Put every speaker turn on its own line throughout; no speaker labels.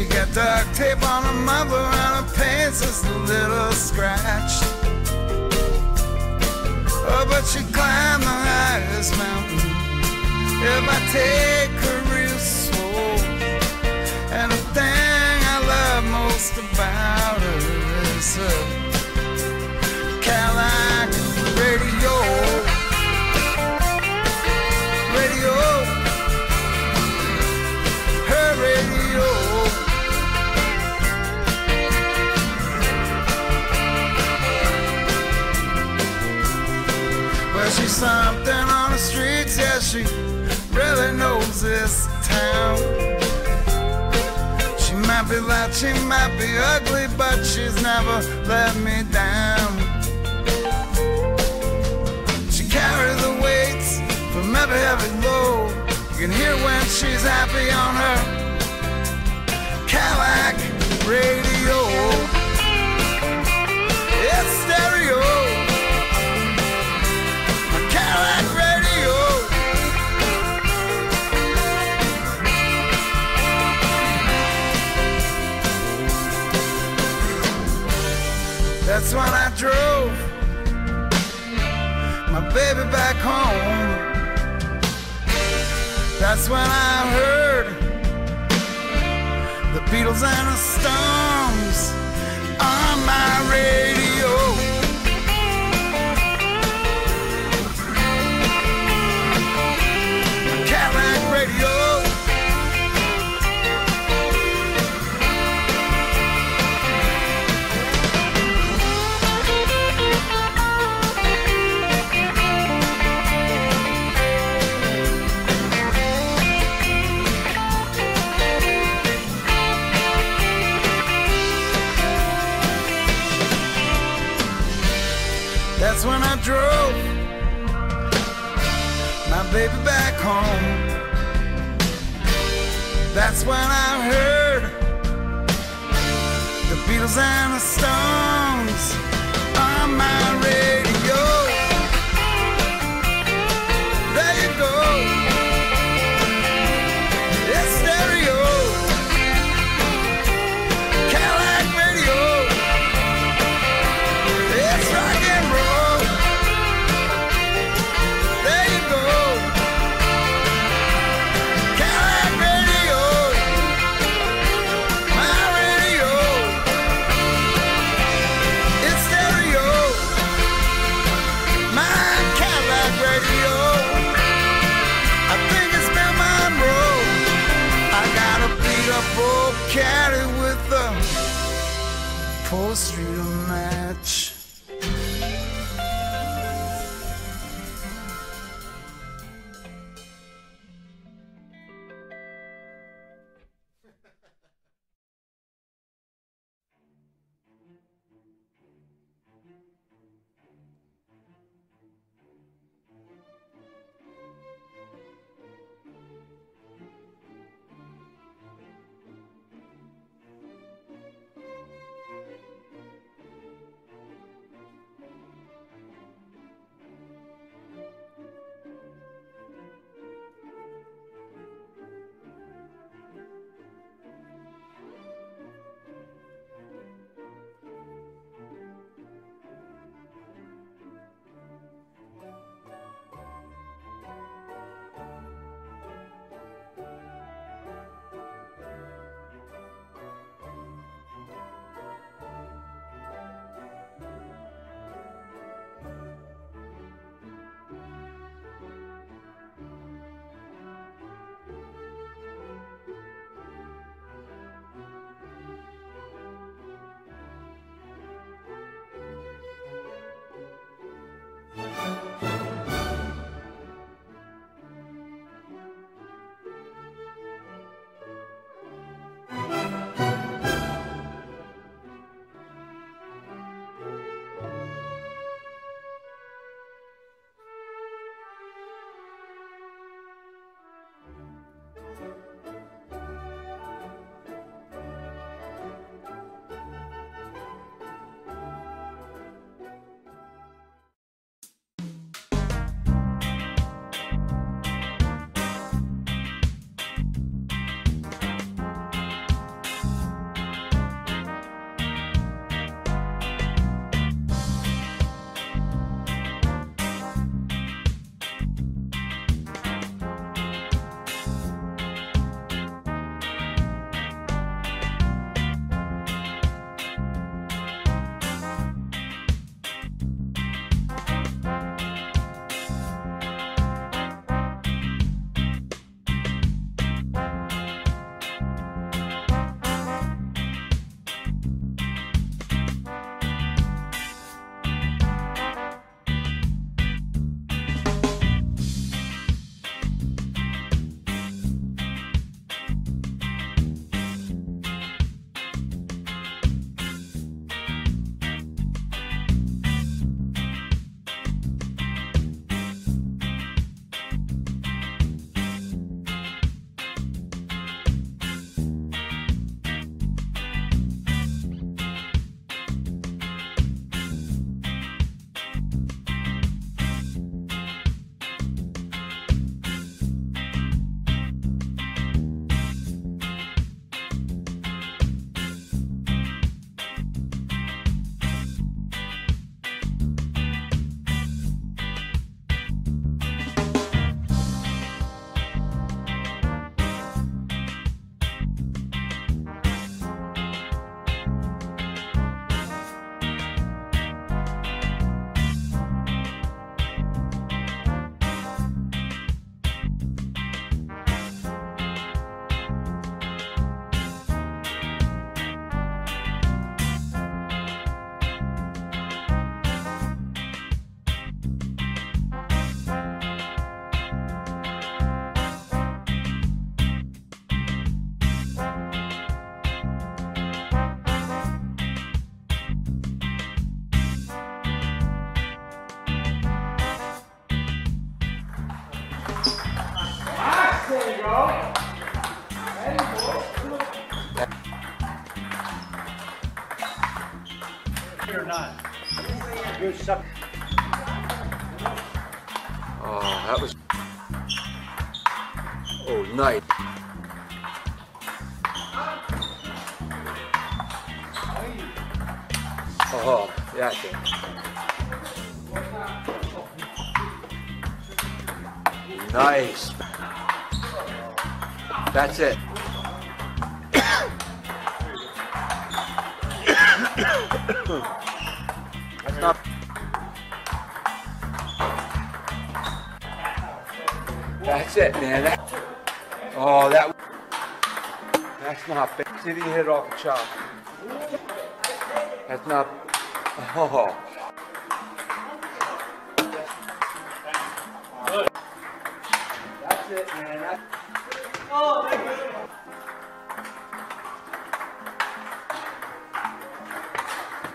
She got duct tape on her mother and her pants just a little scratched. Oh, but the highest mountain. If I take her real slow, and the thing I love most about her is her she really knows this town. She might be loud, she might be ugly, but she's never let me down. She carries the weights from every heavy load. You can hear when she's happy on her Cadillac radio. That's when I drove my baby back home. That's when I heard the Beatles and the Stones on my radio. Home. That's when I heard the Beatles and the Stones on my radio. Upholstery to match.
Not? Suck.
Oh, that was. Oh, nice. Oh, it. Nice. That's it. That's not. That's it, man. That, oh, that. That's not bad. See if hit it off the chop. That's not. Oh. That's it, man. Oh,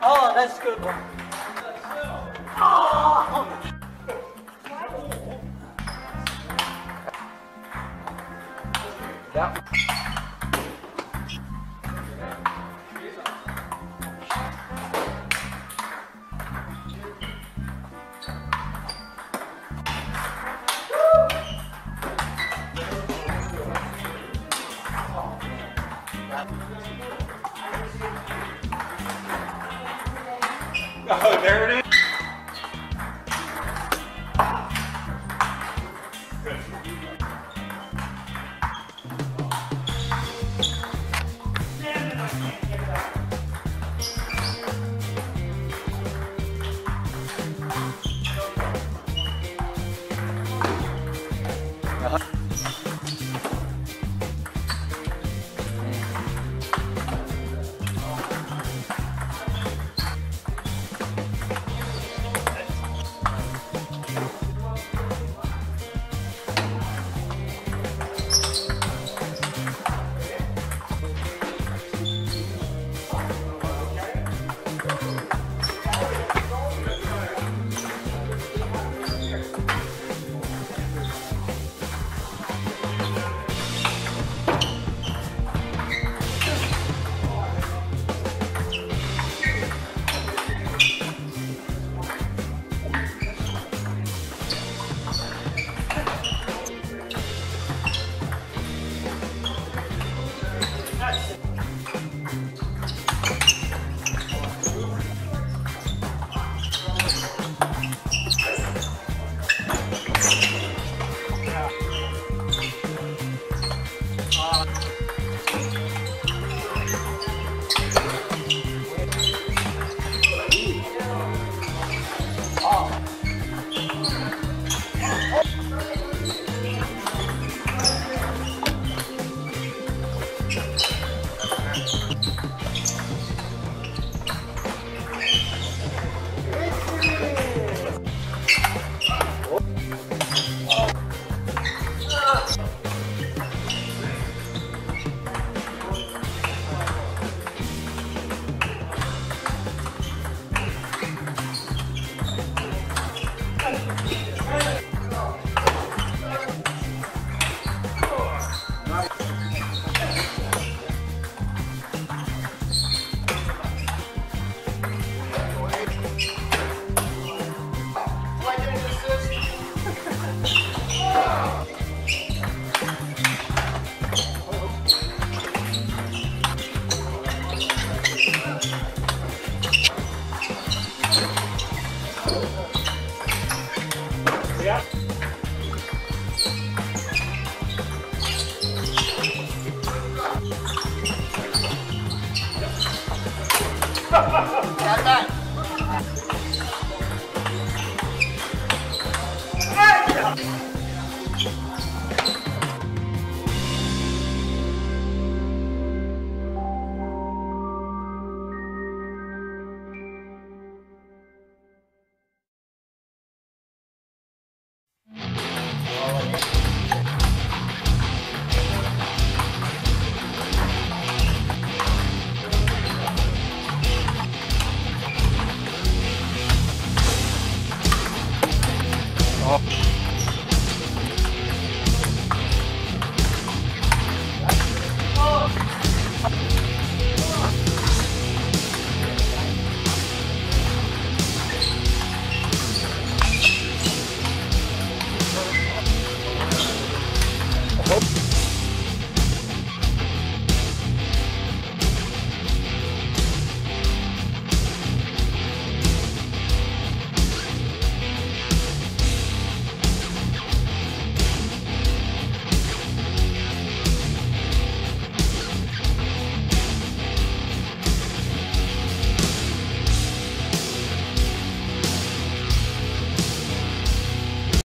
oh, that's a good one. Oh. that. Stop.